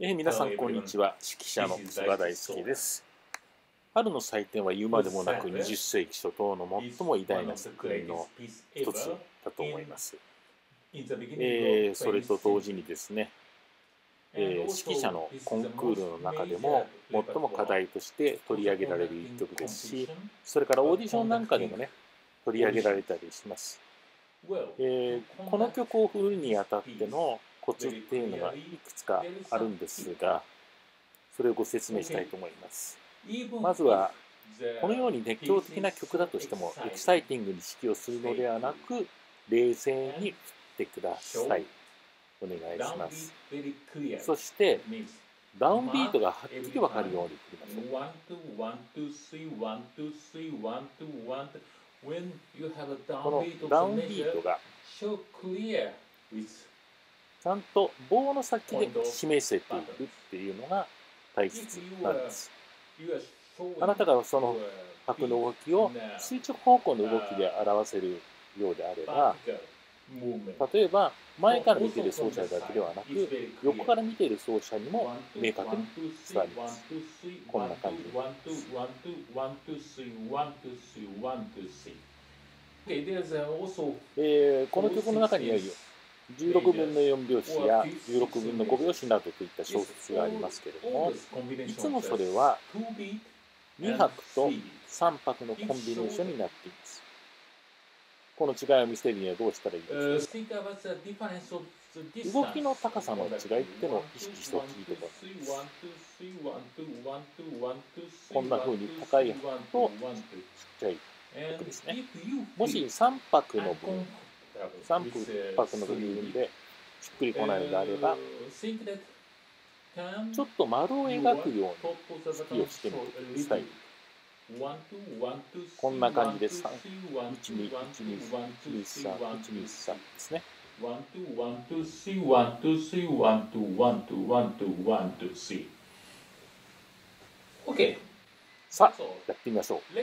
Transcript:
えー、皆さんこんにちは。指揮者の菅大輔です。春の祭典は言うまでもなく20世紀初頭の最も偉大な作品の一つだと思います、えー、それと同時にですね、えー、指揮者のコンクールの中でも最も課題として取り上げられる一曲ですしそれからオーディションなんかでもね取り上げられたりします、えー、この曲を振るにあたってのコツっていうのがいくつかあるんですがそれをご説明したいと思います。まずはこのように熱狂的な曲だとしてもエキサイティングに指揮をするのではなく冷静に振ってください。お願いします。そしてダウンビートがはっきりわかるように振りましょう。このダウンビートがちゃんと棒の先で示せているっていうのが大切なんです。あなたがその拍の動きを垂直方向の動きで表せるようであれば例えば前から見ている奏者だけではなく横から見ている奏者にも明確に伝わります。こんな感じえー、この曲の中には16分の4拍子や16分の5拍子などといった小説がありますけれどもいつもそれは2拍と3拍のコンビネーションになっています。この違いを見せるにはどうしたらいいでしょう動きの高さの違いってのを意識して聞いてくださいこんな風に高い拍とちっちゃい拍ですね。もし3拍の分3泊の部分でしっくりこないのであればちょっと丸を描くように式をしてみてくださいこんな感じで3 1 2 1 2 1 2 3 1 2 3ですね。さあやってみましょう